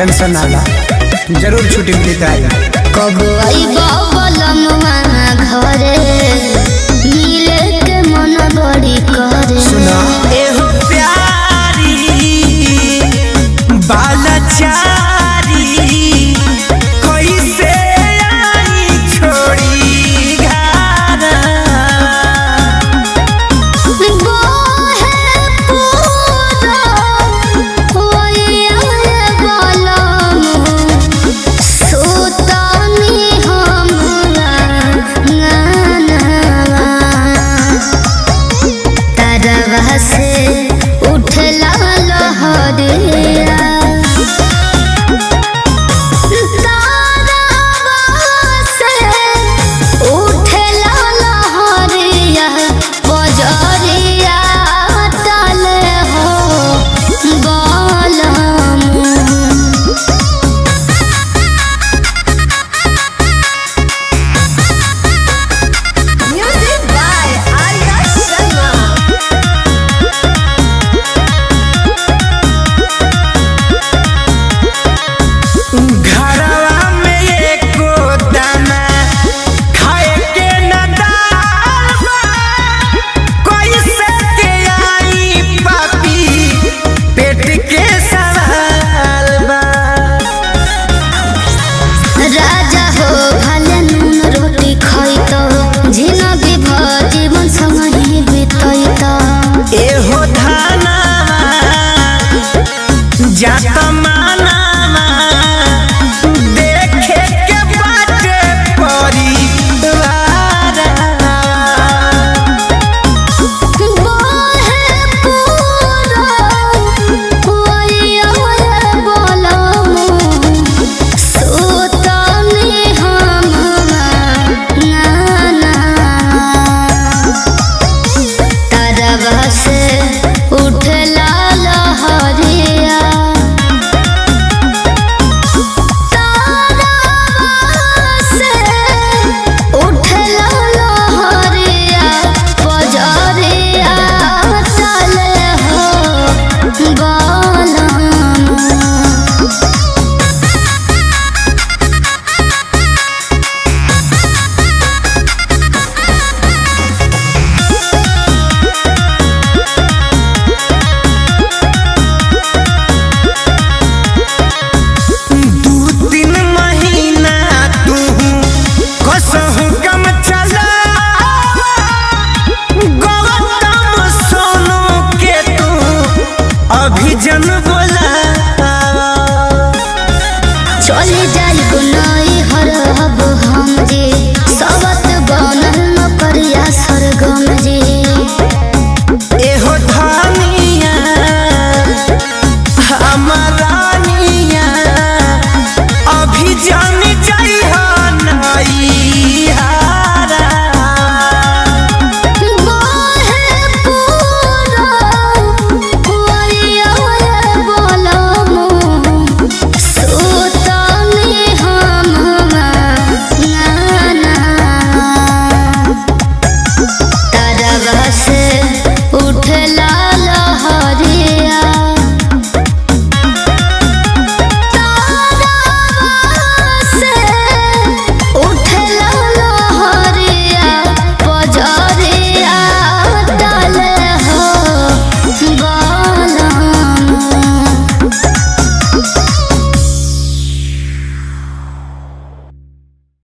Tension ना ला। ज़रूर छुट्टी मिली कब आई हंस 家っ！